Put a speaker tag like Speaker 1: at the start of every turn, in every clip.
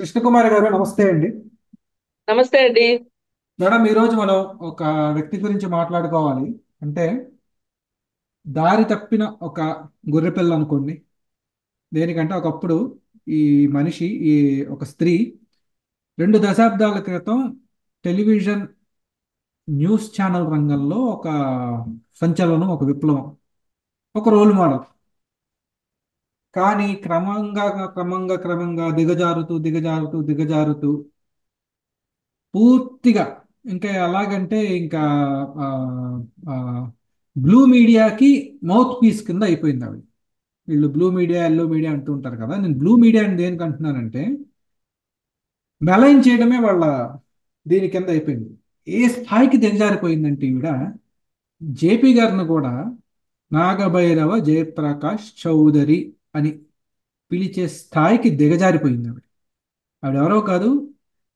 Speaker 1: కృష్ణకుమారి గారు నమస్తే అండి.
Speaker 2: నమస్తే అండి.
Speaker 1: మేడం ఈరోజు మనం ఒక వ్యక్తి గురించి మాట్లాడుకోవాలి. అంటే దారి తప్పిన ఒక గొర్రెపిల్ల అనుకోండి. దేనికంటే ఒకప్పుడు ఈ మనిషి ఈ ఒక స్త్రీ రెండు దశాబ్దాల క్రితం టెలివిజన్ న్యూస్ ఛానల్ రంగంలో ఒక సంచలనం ఒక విప్లవం ఒక రోల్ మోడల్. కానీ క్రమంగా క్రమంగా క్రమంగా దిగజారుతూ దిగజారుతూ దిగజారుతూ పూర్తిగా ఇంకా ఎలాగంటే ఇంకా బ్లూ మీడియాకి మౌత్ పీస్ కింద అయిపోయింది ఆవిడ. వీళ్ళు బ్లూ మీడియా ఎల్లో మీడియా అంటూ ఉంటారు కదా. నేను బ్లూ మీడియా అని దేనికి అంటున్నానంటే మెలైన్ చేయడమే వాళ్ళ దీని కింద అయిపోయింది. ఏ స్థాయికి దిగజారిపోయిందంటే ఈవిడ జేపీ గారిని కూడా నాగభైరవ జయప్రకాష్ చౌదరి అని పిలిచే స్థాయికి దిగజారిపోయింది ఆవిడ. ఆవిడ ఎవరో కాదు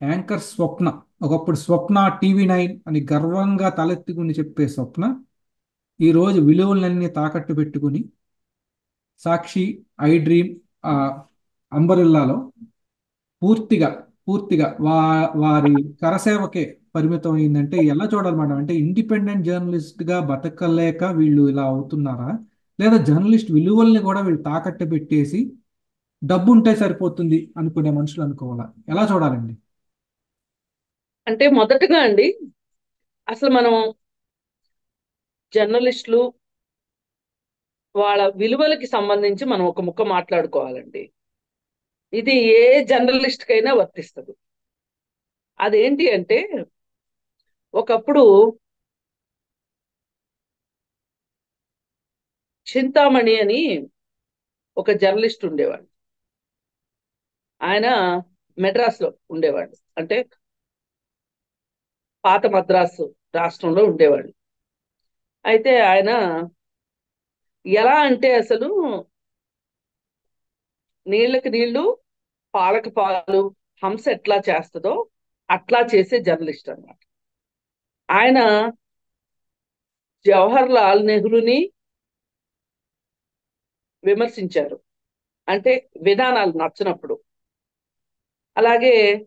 Speaker 1: యాంకర్ స్వప్న. ఒకప్పుడు స్వప్న టీవీ నైన్ అని గర్వంగా తలెత్తుకుని చెప్పే స్వప్న. ఈరోజు విలువలన్నీ తాకట్టు పెట్టుకుని సాక్షి ఐ డ్రీమ్ అంబరిల్లాలో పూర్తిగా పూర్తిగా వా వారి కరసేవకే పరిమితం అయిందంటే ఎలా చూడాలి మేడం? అంటే ఇండిపెండెంట్ జర్నలిస్ట్గా బతకలేక వీళ్ళు ఇలా అవుతున్నారా? లేదా జర్నలిస్ట్ విలువల్ని కూడా వీళ్ళు తాకట్టు పెట్టేసి డబ్బు ఉంటే సరిపోతుంది అనుకునే మనుషులు అనుకోవాలా? ఎలా చూడాలండి?
Speaker 2: అంటే మొదటగా అండి అసలు మనం జర్నలిస్టులు వాళ్ళ విలువలకి సంబంధించి మనం ఒక ముక్క మాట్లాడుకోవాలండి. ఇది ఏ జర్నలిస్ట్ కైనా వర్తిస్తుంది. అదేంటి అంటే ఒకప్పుడు చింతామణి అని ఒక జర్నలిస్ట్ ఉండేవాడు. ఆయన మెడ్రాస్లో ఉండేవాడు. అంటే పాత మద్రాసు రాష్ట్రంలో ఉండేవాడు. అయితే ఆయన ఎలా అంటే అసలు నీళ్ళకి నీళ్ళు పాలకు పాలు హంస ఎట్లా చేస్తుందో అట్లా చేసే జర్నలిస్ట్ అన్నమాట. ఆయన జవహర్ లాల్ నెహ్రూని విమర్శించారు. అంటే విధానాలు నచ్చినప్పుడు. అలాగే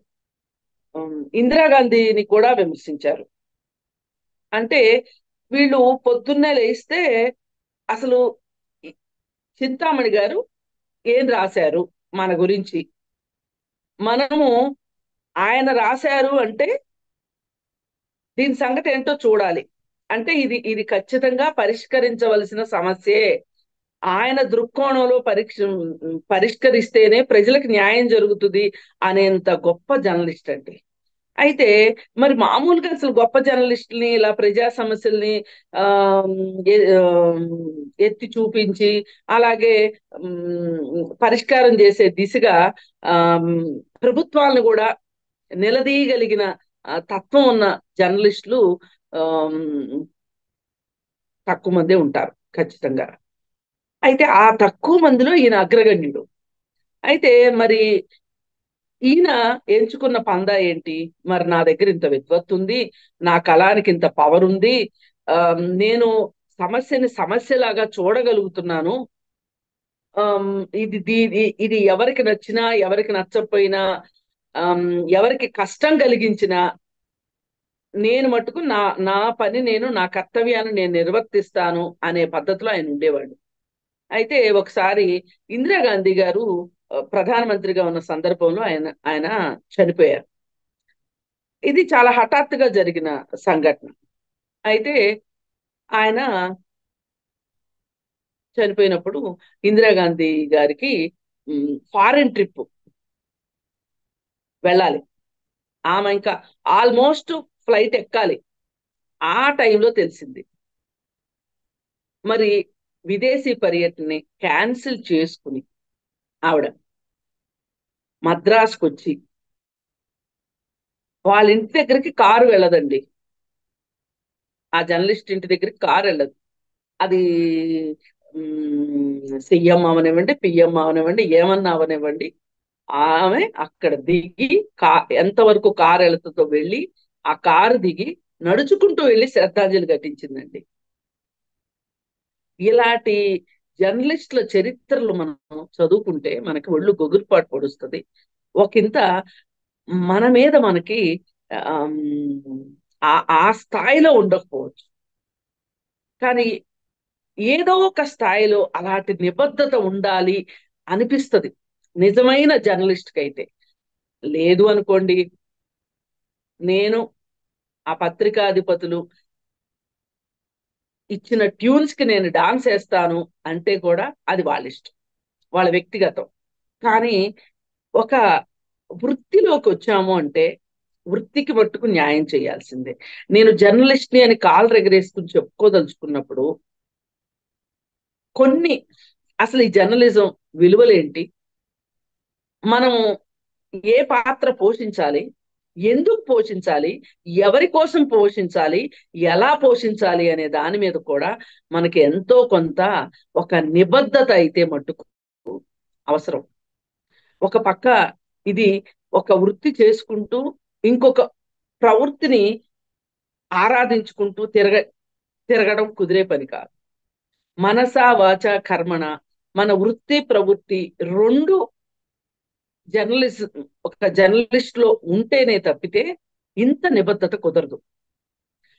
Speaker 2: ఇందిరాగాంధీని కూడా విమర్శించారు. అంటే వీళ్ళు పొద్దున్నే లేస్తే అసలు చింతామణి గారు ఏం రాశారు మన గురించి? మనము ఆయన రాశారు అంటే దీని సంగతి ఏంటో చూడాలి. అంటే ఇది ఇది ఖచ్చితంగా పరిష్కరించవలసిన సమస్యే. ఆయన దృక్కోణంలో పరీక్ష పరిష్కరిస్తేనే ప్రజలకు న్యాయం జరుగుతుంది అనేంత గొప్ప జర్నలిస్ట్ అండి. అయితే మరి మామూలుగా అసలు గొప్ప జర్నలిస్టుల్ని ఇలా ప్రజా సమస్యల్ని ఆ ఎత్తి చూపించి అలాగే పరిష్కారం చేసే దిశగా ఆ ప్రభుత్వాలను కూడా నిలదీయగలిగిన తత్వం ఉన్న జర్నలిస్టులు తక్కువ మందే ఉంటారు ఖచ్చితంగా. అయితే ఆ తక్కువ మందిలో ఈయన అగ్రగణ్యుడు. అయితే మరి ఈయన ఎంచుకున్న పందా ఏంటి? మరి నా దగ్గర ఇంత విద్వత్తు ఉంది నా కళానికి ఇంత పవర్ ఉంది ఆ, నేను సమస్యని సమస్యలాగా చూడగలుగుతున్నాను. ఇది దీ- ఇది ఎవరికి నచ్చినా ఎవరికి నచ్చకపోయినా ఎవరికి కష్టం కలిగించినా నేను మటుకు నా నా పని నేను నా కర్తవ్యాన్ని నేను నిర్వర్తిస్తాను అనే పద్ధతిలో ఆయన ఉండేవాడు. అయితే ఒకసారి ఇందిరాగాంధీ గారు ప్రధానమంత్రిగా ఉన్న సందర్భంలో ఆయన ఆయన చనిపోయారు. ఇది చాలా హఠాత్తుగా జరిగిన సంఘటన. అయితే ఆయన చనిపోయినప్పుడు ఇందిరాగాంధీ గారికి ఫారెన్ ట్రిప్ వెళ్ళాలి. ఆమె ఇంకా ఆల్మోస్ట్ ఫ్లైట్ ఎక్కాలి. ఆ టైంలో తెలిసింది. మరి విదేశీ పర్యటనని క్యాన్సిల్ చేసుకుని ఆవిడ మద్రాసుకు వచ్చి వాళ్ళ ఇంటి దగ్గరికి కారు వెళ్ళదండి. ఆ జర్నలిస్ట్ ఇంటి దగ్గరికి కారు వెళ్ళదు. అది సీఎం అవనివ్వండి పిఎం అవనివ్వండి ఏమన్నా అవనివ్వండి. ఆమె అక్కడ దిగి కా ఎంతవరకు కారు వెళుతుందో వెళ్ళి ఆ కారు దిగి నడుచుకుంటూ వెళ్ళి శ్రద్ధాంజలి ఘటించిందండి. ఇలాంటి జర్నలిస్టుల చరిత్రలు మనం చదువుకుంటే మనకి ఒళ్ళు గొగురుపాటు పొడుస్తుంది. ఒకంత మన మీద మనకి ఆ ఆ స్థాయిలో ఉండకపోవచ్చు. కానీ ఏదో ఒక స్థాయిలో అలాంటి నిబద్ధత ఉండాలి అనిపిస్తది. నిజమైన జర్నలిస్ట్కి అయితే లేదు అనుకోండి నేను ఆ పత్రికాధిపతులు ఇచ్చిన ట్యూన్స్కి నేను డాన్స్ వేస్తాను అంటే కూడా అది వాళ్ళ ఇష్టం వాళ్ళ వ్యక్తిగతం. కానీ ఒక వృత్తిలోకి వచ్చాము అంటే వృత్తికి మట్టుకు న్యాయం చేయాల్సిందే. నేను జర్నలిస్ట్ని అని కాల్ రెగరేసుకుని చెప్పుకోదలుచుకున్నప్పుడు కొన్ని అసలు ఈ జర్నలిజం విలువలేంటి? మనము ఏ పాత్ర పోషించాలి? ఎందుకు పోషించాలి? ఎవరి కోసం పోషించాలి? ఎలా పోషించాలి అనే దాని మీద కూడా మనకి ఎంతో కొంత ఒక నిబద్ధత అయితే మట్టుకు అవసరం. ఒక పక్క ఇది ఒక వృత్తి చేసుకుంటూ ఇంకొక ప్రవృత్తిని ఆరాధించుకుంటూ తిరగ తిరగడం కుదిరే పని కాదు. మనస వాచ కర్మణ మన వృత్తి ప్రవృత్తి రెండు జర్నలిస్ట్ ఒక జర్నలిస్ట్లో ఉంటేనే తప్పితే ఇంత నిబద్ధత కుదరదు.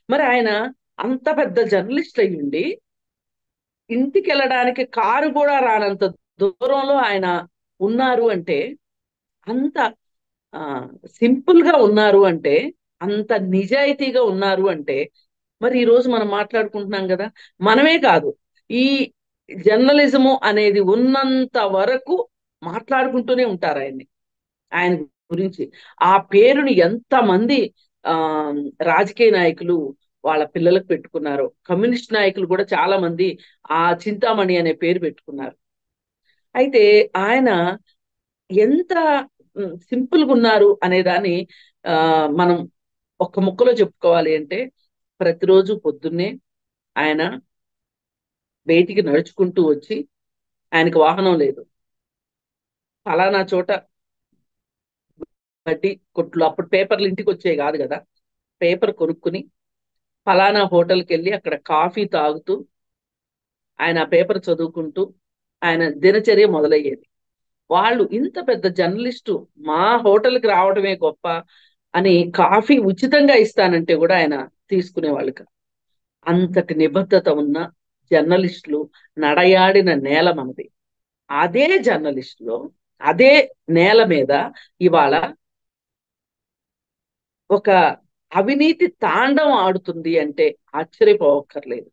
Speaker 2: మరి ఆయన అంత పెద్ద జర్నలిస్ట్ అయ్యుండి ఇంటికి వెళ్ళడానికి కారు కూడా రానంత దూరంలో ఆయన ఉన్నారు అంటే అంత సింపుల్గా ఉన్నారు అంటే అంత నిజాయితీగా ఉన్నారు అంటే మరి ఈ రోజు మనం మాట్లాడుకుంటున్నాం కదా మనమే కాదు. ఈ జర్నలిజము అనేది ఉన్నంత వరకు మాట్లాడుకుంటూనే ఉంటారు ఆయన్ని. ఆయన గురించి. ఆ పేరుని ఎంతమంది ఆ రాజకీయ నాయకులు వాళ్ళ పిల్లలకు పెట్టుకున్నారు కమ్యూనిస్ట్ నాయకులు కూడా చాలా మంది ఆ చింతామణి అనే పేరు పెట్టుకున్నారు. అయితే ఆయన ఎంత సింపుల్గా ఉన్నారు అనే దాన్ని ఆ మనం ఒక్క ముక్కలో చెప్పుకోవాలి అంటే ప్రతిరోజు పొద్దున్నే ఆయన బయటికి నడుచుకుంటూ వచ్చి ఆయనకు వాహనం లేదు. ఫలానా చోట బట్టి కొట్లు అప్పుడు పేపర్లు ఇంటికి వచ్చేవి కాదు కదా. పేపర్ కొనుక్కుని ఫలానా హోటల్కి వెళ్ళి అక్కడ కాఫీ తాగుతూ ఆయన పేపర్ చదువుకుంటూ ఆయన దినచర్య మొదలయ్యేది. వాళ్ళు ఇంత పెద్ద జర్నలిస్టు మా హోటల్కి రావడమే గొప్ప అని కాఫీ ఉచితంగా ఇస్తానంటే కూడా ఆయన తీసుకునేవాళ్ళు కాదు అంతటి నిబద్ధత ఉన్న జర్నలిస్టులు నడయాడిన నేల మనది అదే జర్నలిస్టులో అదే నేల మీద ఇవాళ ఒక అవినీతి తాండం ఆడుతుంది అంటే ఆశ్చర్యపోవక్కర్లేదు.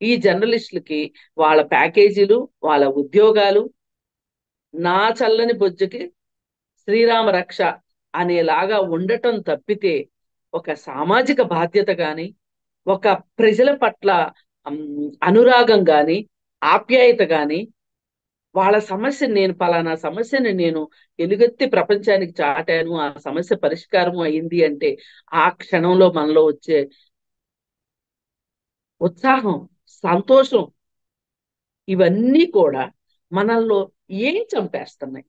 Speaker 2: ఈ జర్నలిస్టులకి వాళ్ళ ప్యాకేజీలు వాళ్ళ ఉద్యోగాలు నా చల్లని బొజ్జుకి శ్రీరామ రక్ష అనేలాగా ఉండటం తప్పితే ఒక సామాజిక బాధ్యత గాని ఒక ప్రజల పట్ల అనురాగం గాని ఆప్యాయత గాని వాళ్ళ సమస్యను నేను పలానా సమస్యని నేను ఎలుగెత్తి ప్రపంచానికి చాటాను ఆ సమస్య పరిష్కారం అయింది అంటే ఆ క్షణంలో మనలో వచ్చే ఉత్సాహం సంతోషం ఇవన్నీ కూడా మనల్లో ఏం చంపేస్తున్నాయి?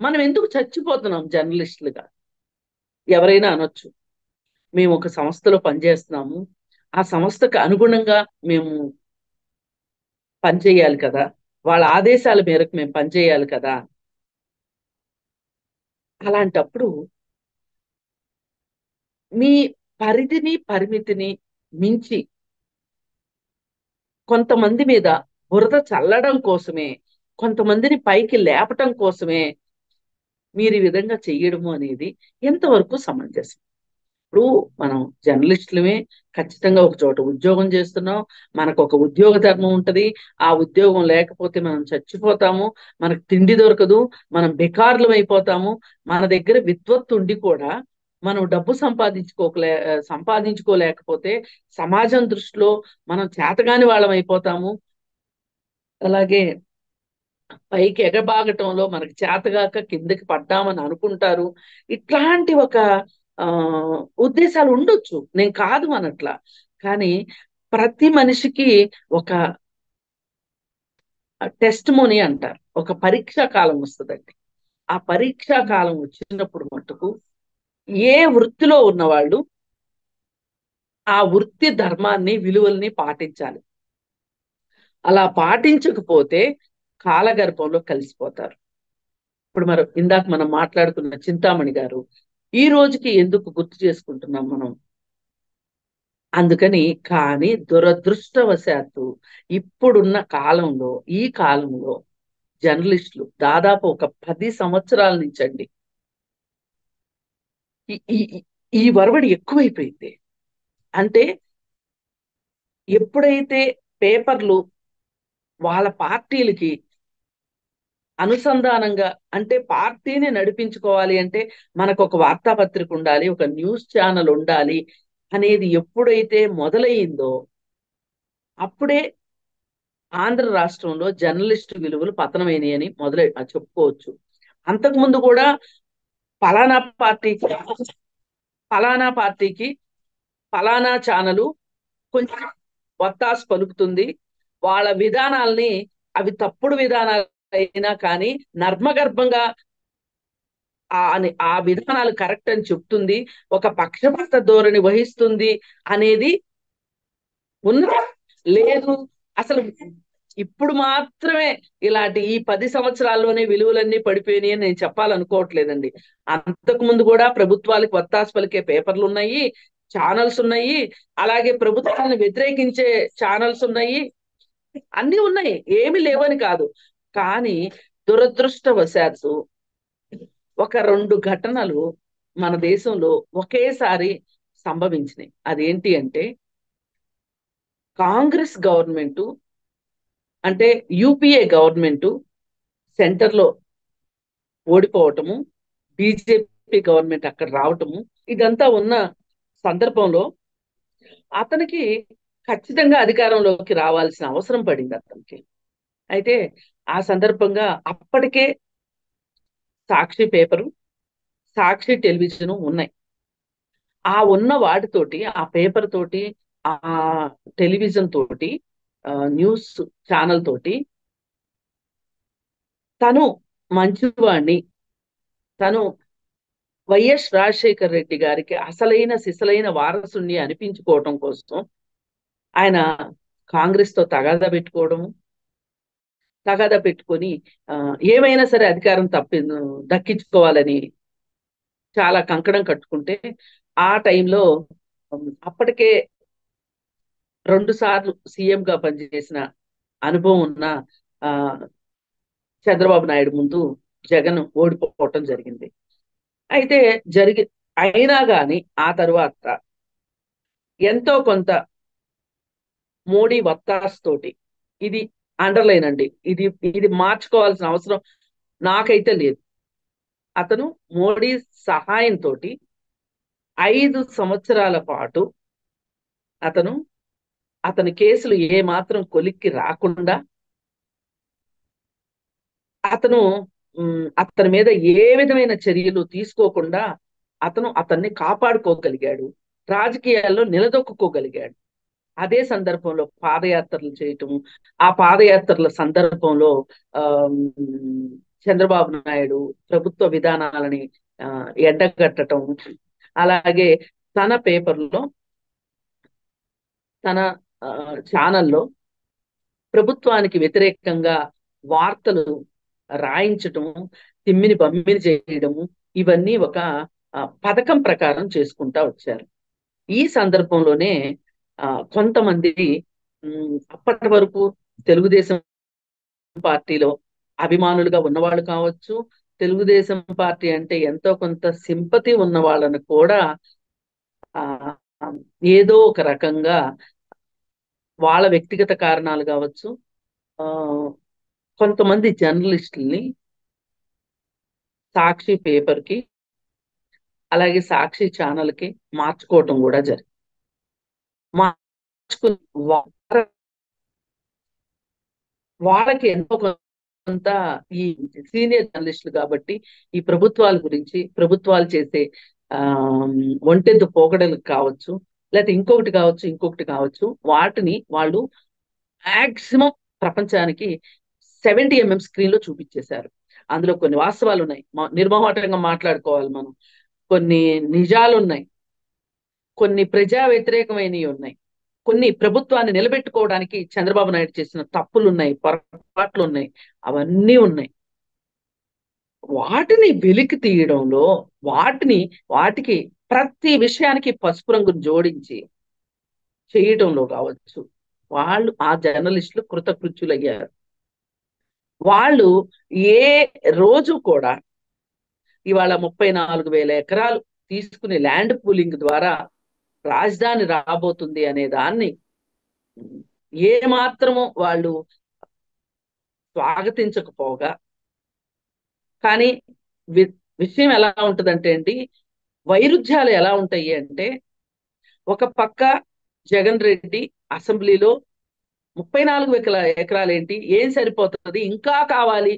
Speaker 2: మనం ఎందుకు చచ్చిపోతున్నాం జర్నలిస్టులుగా? ఎవరైనా అనొచ్చు. మేము ఒక సంస్థలో పనిచేస్తున్నాము. ఆ సంస్థకు అనుగుణంగా మేము పనిచేయాలి కదా? వాళ్ళ ఆదేశాల మేరకు మేము పనిచేయాలి కదా. అలాంటప్పుడు మీ పరిధిని పరిమితిని మించి కొంతమంది మీద బురద చల్లడం కోసమే కొంతమందిని పైకి లేపటం కోసమే మీరు ఈ విధంగా చెయ్యడము అనేది ఎంతవరకు సమంజసం? ఇప్పుడు మనం జర్నలిస్టులమే ఖచ్చితంగా ఒక చోట ఉద్యోగం చేస్తున్నాం. మనకు ఒక ఉద్యోగ ధర్మం ఉంటది. ఆ ఉద్యోగం లేకపోతే మనం చచ్చిపోతాము. మనకు తిండి దొరకదు. మనం బెకార్లం అయిపోతాము. మన దగ్గర విద్వత్తు ఉండి కూడా మనం డబ్బు సంపాదించుకోకలే సంపాదించుకోలేకపోతే సమాజం దృష్టిలో మనం చేతగాని వాళ్ళం అయిపోతాము. అలాగే పైకి ఎగబాగటంలో మనకి చేతగాక కిందకి పడ్డామని అనుకుంటారు. ఇట్లాంటి ఒక ఉద్దేశాలు ఉండొచ్చు నేను కాదు అనట్లా. కానీ ప్రతి మనిషికి ఒక టెస్ట్ మోని అంటారు. ఒక పరీక్షా కాలం వస్తుందండి. ఆ పరీక్షా కాలం వచ్చినప్పుడు మటుకు ఏ వృత్తిలో ఉన్నవాళ్ళు ఆ వృత్తి ధర్మాన్ని విలువల్ని పాటించాలి. అలా పాటించకపోతే కాలగర్భంలో కలిసిపోతారు. ఇప్పుడు మరి ఇందాక మనం మాట్లాడుకున్న చింతామణి గారు ఈ రోజుకి ఎందుకు గుర్తు చేసుకుంటున్నాం మనం? అందుకని కానీ దురదృష్టవశాత్తు ఇప్పుడున్న కాలంలో ఈ కాలంలో జర్నలిస్టులు దాదాపు ఒక పది సంవత్సరాల నుంచి అండి ఈ- ఈ వరవడి ఎక్కువైపోయింది. అంటే ఎప్పుడైతే పేపర్లు వాళ్ళ పార్టీలకి అనుసంధానంగా అంటే పార్టీని నడిపించుకోవాలి అంటే మనకు ఒక వార్తాపత్రిక ఉండాలి ఒక న్యూస్ ఛానల్ ఉండాలి అనేది ఎప్పుడైతే మొదలయ్యిందో అప్పుడే ఆంధ్ర రాష్ట్రంలో జర్నలిస్టు విలువలు పతనమైనవి మొదలై చెప్పుకోవచ్చు. అంతకుముందు కూడా ఫలానా పార్టీకి ఫలానా పార్టీకి ఫలానా ఛానలు కొంచెం వత్తాసు పలుకుతుంది. వాళ్ళ విధానాల్ని అవి తప్పుడు విధానాలు అయినా కానీ నర్మగర్భంగా ఆ అని- ఆ విధానాలు కరెక్ట్ అని చెప్తుంది ఒక పక్షపాత ధోరణి వహిస్తుంది అనేది ఉన్న లేదు. అసలు ఇప్పుడు మాత్రమే ఇలాంటి ఈ పది సంవత్సరాల్లోనే విలువలన్నీ పడిపోయినాయి అని నేను చెప్పాలనుకోవట్లేదండి. అంతకు ముందు కూడా ప్రభుత్వాలకు వత్తాసు పలికే పేపర్లు ఉన్నాయి ఛానల్స్ ఉన్నాయి అలాగే ప్రభుత్వాన్ని వ్యతిరేకించే ఛానల్స్ ఉన్నాయి అన్ని ఉన్నాయి. ఏమి లేవని కాదు. కానీ దురదృష్టవశాత్తు ఒక రెండు ఘటనలు మన దేశంలో ఒకేసారి సంభవించినాయి. అదేంటి అంటే కాంగ్రెస్ గవర్నమెంట్ అంటే యూపీఏ గవర్నమెంట్ సెంటర్లో ఓడిపోవటము బీజేపీ గవర్నమెంట్ అక్కడ రావటము ఇదంతా ఉన్న సందర్భంలో అతనికి ఖచ్చితంగా అధికారంలోకి రావాల్సిన అవసరం పడింది అతనికి. అయితే ఆ సందర్భంగా అప్పటికే సాక్షి పేపరు సాక్షి టెలివిజన్ ఉన్నాయి. ఆ ఉన్న వాటితోటి ఆ పేపర్ తోటి ఆ టెలివిజన్ తోటి ఆ, న్యూస్ ఛానల్ తోటి తను మంచివాణ్ణి తను వైఎస్ రాజశేఖర్ రెడ్డి గారికి అసలైన సిసలైన వారసుని అనిపించుకోవటం కోసం ఆయన కాంగ్రెస్తో తగాదా పెట్టుకోవడము తగాదా పెట్టుకొని ఏమైనా సరే అధికారం తప్పి దక్కించుకోవాలని చాలా కంకణం కట్టుకుంటే ఆ టైంలో అప్పటికే రెండు సార్లు సీఎంగా పనిచేసిన అనుభవం ఉన్న ఆ చంద్రబాబు నాయుడు ముందు జగన్ ఓడిపోవటం జరిగింది. అయితే జరిగి అయినా గాని ఆ తరువాత ఎంతో కొంత మోడీ వత్తాస్ తోటి ఇది అండర్లైన్ అండి. ఇది ఇది మార్చుకోవాల్సిన అవసరం నాకైతే లేదు. అతను మోడీ సహాయంతో ఐదు సంవత్సరాల పాటు అతను అతని కేసులు ఏ మాత్రం కొలిక్కి రాకుండా అతను అతని మీద ఏ విధమైన చర్యలు తీసుకోకుండా అతను అతన్ని కాపాడుకోగలిగాడు. రాజకీయాల్లో నిలదొక్కుకోగలిగాడు. అదే సందర్భంలో పాదయాత్రలు చేయటము ఆ పాదయాత్రల సందర్భంలో ఆ చంద్రబాబు నాయుడు ప్రభుత్వ విధానాలని ఎండగట్టడం అలాగే తన పేపర్లో తన ఆ, ఛానల్లో ప్రభుత్వానికి వ్యతిరేకంగా వార్తలు రాయించటము తిమ్మిని బమ్మిని చేయడము ఇవన్నీ ఒక పథకం ప్రకారం చేసుకుంటా వచ్చారు. ఈ సందర్భంలోనే ఆ, కొంతమంది అప్పటి వరకు తెలుగుదేశం పార్టీలో అభిమానులుగా ఉన్నవాళ్ళు కావచ్చు తెలుగుదేశం పార్టీ అంటే ఎంతో కొంత సింపతి ఉన్న వాళ్ళను కూడా ఆ ఏదో ఒక రకంగా వాళ్ళ వ్యక్తిగత కారణాలు కావచ్చు ఆ కొంతమంది జర్నలిస్టుల్ని సాక్షి పేపర్కి అలాగే సాక్షి ఛానల్కి మార్చుకోవటం కూడా జరిగింది. వాళ్ళకి ఎంతో కొంత ఈ సీనియర్ జర్నలిస్టులు కాబట్టి ఈ ప్రభుత్వాల గురించి ప్రభుత్వాలు చేసే ఆ ఒంటెద్దు పోకడలు కావచ్చు లేకపోతే ఇంకొకటి కావచ్చు ఇంకొకటి కావచ్చు వాటిని వాళ్ళు మాక్సిమం ప్రపంచానికి సెవెంటీ ఎంఎం స్క్రీన్లో చూపించేశారు. అందులో కొన్ని వాస్తవాలు ఉన్నాయి నిర్మోహటంగా మాట్లాడుకోవాలి మనం. కొన్ని నిజాలు ఉన్నాయి కొన్ని ప్రజా వ్యతిరేకమైనవి ఉన్నాయి. కొన్ని ప్రభుత్వాన్ని నిలబెట్టుకోవడానికి చంద్రబాబు నాయుడు చేసిన తప్పులు ఉన్నాయి పొరపాట్లు ఉన్నాయి అవన్నీ ఉన్నాయి. వాటిని వెలికి తీయడంలో వాటిని వాటికి ప్రతి విషయానికి పసుపు రంగును జోడించి చేయడంలో కావచ్చు. వాళ్ళు ఆ జర్నలిస్టులు కృతకృత్యులయ్యారు. వాళ్ళు ఏ రోజు కూడా ఇవాళ ముప్పై నాలుగు వేల ఎకరాలు తీసుకుని ల్యాండ్ పూలింగ్ ద్వారా రాజధాని రాబోతుంది అనే దాన్ని ఏ మాత్రము వాళ్ళు స్వాగతించకపోగా కానీ వి- విషయం ఎలా ఉంటుందంటే అండి వైరుధ్యాలు ఎలా ఉంటాయి అంటే ఒక పక్క జగన్ రెడ్డి అసెంబ్లీలో ముప్పై నాలుగు ఎకరా ఎకరాలు ఏంటి ఏం సరిపోతుంది ఇంకా కావాలి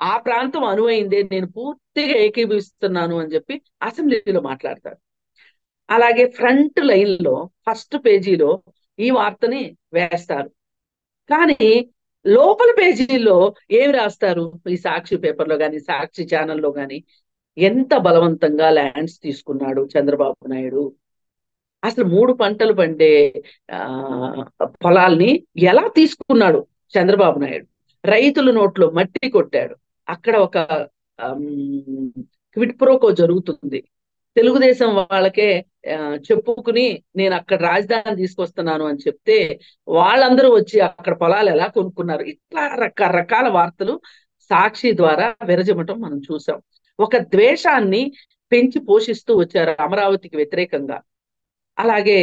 Speaker 2: ఆ ప్రాంతం అనువైందే నేను పూర్తిగా ఏకీభవిస్తున్నాను అని చెప్పి అసెంబ్లీలో మాట్లాడతారు. అలాగే ఫ్రంట్ లైన్లో ఫస్ట్ పేజీలో ఈ వార్తని వేస్తారు. కానీ లోపల పేజీలో ఏమి రాస్తారు? ఈ సాక్షి పేపర్లో కానీ సాక్షి ఛానల్లో కానీ ఎంత బలవంతంగా ల్యాండ్స్ తీసుకున్నాడు చంద్రబాబు నాయుడు? అసలు మూడు పంటలు పండే ఆ పొలాల్ని ఎలా తీసుకున్నాడు చంద్రబాబు నాయుడు? రైతుల నోట్లో మట్టి కొట్టాడు. అక్కడ ఒక క్విట్ ప్రోకో జరుగుతుంది. తెలుగుదేశం వాళ్ళకే చెప్పుకుని నేను అక్కడ రాజధాని తీసుకొస్తున్నాను అని చెప్తే వాళ్ళందరూ వచ్చి అక్కడ పొలాలు ఎలా కొనుక్కున్నారు? ఇట్లా రకరకాల వార్తలు సాక్షి ద్వారా విరజమటం మనం చూసాం. ఒక ద్వేషాన్ని పెంచి పోషిస్తూ వచ్చారు అమరావతికి వ్యతిరేకంగా. అలాగే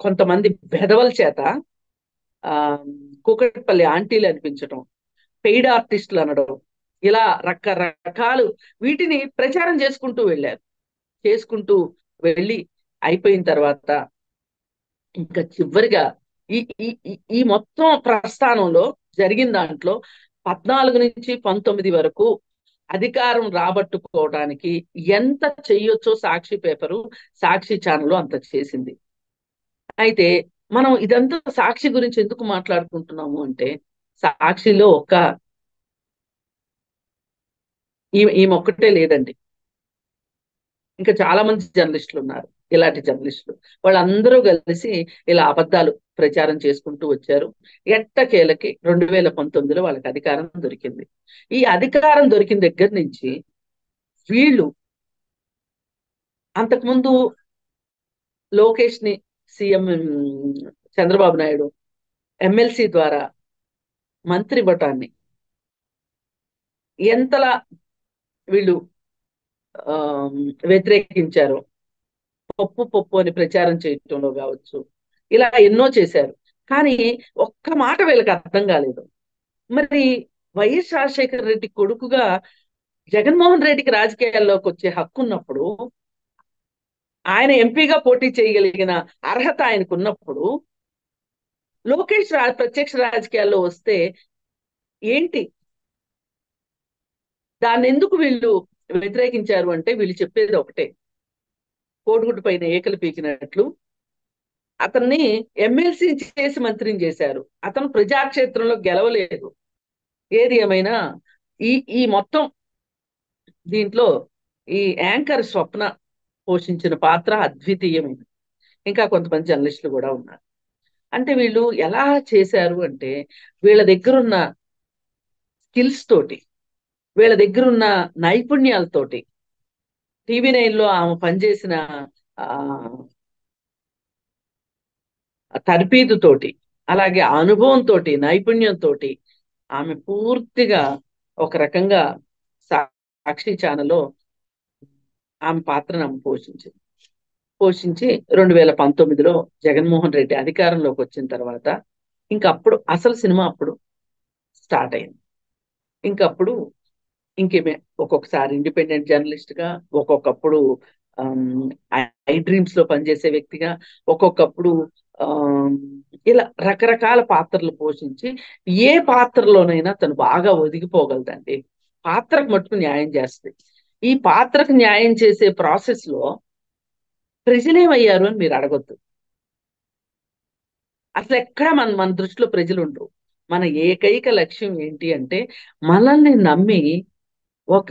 Speaker 2: కొంతమంది బెదవల చేత ఆ కూకట్పల్లి ఆంటీలు అనిపించటం పెయిడ్ ఆర్టిస్టులు అనడం ఇలా రకరకాలు వీటిని ప్రచారం చేసుకుంటూ వెళ్ళారు. చేసుకుంటూ వెళ్ళి అయిపోయిన తర్వాత ఇంకా చివరిగా ఈ ఈ మొత్తం ప్రస్థానంలో జరిగిన దాంట్లో పద్నాలుగు నుంచి పంతొమ్మిది వరకు అధికారం రాబట్టుకోవడానికి ఎంత చెయ్యొచ్చో సాక్షి పేపరు సాక్షి ఛానల్ అంత చేసింది. అయితే మనం ఇదంతా సాక్షి గురించి ఎందుకు మాట్లాడుకుంటున్నాము అంటే సాక్షిలో ఒక ఈమె ఒక్కటే లేదండి. ఇంకా చాలా మంది జర్నలిస్టులు ఉన్నారు ఇలాంటి జర్నలిస్టులు. వాళ్ళందరూ కలిసి ఇలా అబద్ధాలు ప్రచారం చేసుకుంటూ వచ్చారు. ఎట్టకేలకి రెండు వేల పంతొమ్మిదిలో వాళ్ళకి అధికారం దొరికింది. ఈ అధికారం దొరికిన దగ్గర నుంచి వీళ్ళు అంతకుముందు లోకేష్ని సీఎం చంద్రబాబు నాయుడు ఎమ్మెల్సీ ద్వారా మంత్రి ఇవ్వటాన్ని ఎంతలా వీళ్ళు వ్యతిరేకించారు. పప్పు పప్పు అని ప్రచారం చేయటంలో కావచ్చు. ఇలా ఎన్నో చేశారు. కానీ ఒక్క మాట వీళ్ళకి అర్థం కాలేదు. మరి వైఎస్ రాజశేఖర రెడ్డి కొడుకుగా జగన్మోహన్ రెడ్డికి రాజకీయాల్లోకి వచ్చే హక్కు ఉన్నప్పుడు ఆయన ఎంపీగా పోటీ చేయగలిగిన అర్హత ఆయనకు ఉన్నప్పుడు లోకేష్ రా ప్రత్యక్ష రాజకీయాల్లో వస్తే ఏంటి? దాన్ని ఎందుకు వీళ్ళు వ్యతిరేకించారు అంటే వీళ్ళు చెప్పేది ఒకటే. కోడిగుడ్డు పైన ఏకలు పీకినట్లు. అతన్ని ఎమ్మెల్సీ చేసి మంత్రిని చేశారు. అతను ప్రజాక్షేత్రంలో గెలవలేదు. ఏది ఏమైనా ఈ ఈ మొత్తం దీంట్లో ఈ యాంకర్ స్వప్న పోషించిన పాత్ర అద్వితీయమైనది ఇంకా కొంతమంది జర్నలిస్టులు కూడా ఉన్నారు. అంటే వీళ్ళు ఎలా చేశారు అంటే వీళ్ళ దగ్గర ఉన్న స్కిల్స్ తోటి వీళ్ళ దగ్గర ఉన్న నైపుణ్యాలతోటి టీవీ నైన్లో ఆమె పనిచేసిన ఆ తర్పీదుతోటి అలాగే అనుభవంతో నైపుణ్యంతో ఆమె పూర్తిగా ఒక రకంగా సాక్షి ఛానల్లో ఆమె పాత్రను ఆమె పోషించింది. పోషించి రెండు వేల పంతొమ్మిదిలో జగన్మోహన్ రెడ్డి అధికారంలోకి వచ్చిన తర్వాత ఇంకప్పుడు అసలు సినిమా అప్పుడు స్టార్ట్ అయింది. ఇంకప్పుడు ఇంకేమే ఒక్కొక్కసారి ఇండిపెండెంట్ జర్నలిస్ట్గా ఒక్కొక్కప్పుడు ఐ డ్రీమ్స్లో పనిచేసే వ్యక్తిగా ఒక్కొక్కప్పుడు ఇలా రకరకాల పాత్రలు పోషించి ఏ పాత్రలోనైనా తను బాగా ఒదిగిపోగలదండి. పాత్రకు మట్టుకు న్యాయం చేస్తుంది. ఈ పాత్రకు న్యాయం చేసే ప్రాసెస్లో ప్రజలేమయ్యారు అని మీరు అడగొద్దు. అసలు ఎక్కడ మన మన దృష్టిలో ప్రజలు ఉండరు మన ఏకైక లక్ష్యం ఏంటి అంటే మనల్ని నమ్మి ఒక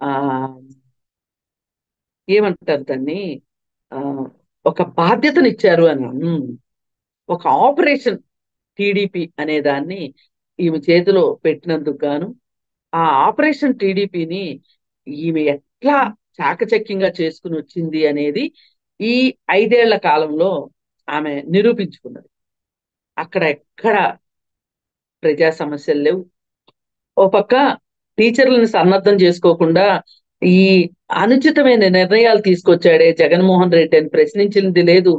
Speaker 2: ఆ ఏమంటారు దాన్ని? ఆ ఒక బాధ్యతను ఇచ్చారు అని ఒక ఆపరేషన్ టీడీపీ అనే దాన్ని ఈమె చేతిలో పెట్టినందుకు గాను ఆ ఆపరేషన్ టీడీపీని ఈమె ఎట్లా చాకచక్యంగా చేసుకుని వచ్చింది అనేది ఈ ఐదేళ్ళ కాలంలో ఆమె నిరూపించుకున్నది. అక్కడ ఎక్కడ ప్రజా సమస్యలు లేవు. ఓ పక్క టీచర్లను సన్నద్ధం చేసుకోకుండా ఈ అనుచితమైన నిర్ణయాలు తీసుకొచ్చాడే జగన్మోహన్ రెడ్డి అని ప్రశ్నించింది లేదు.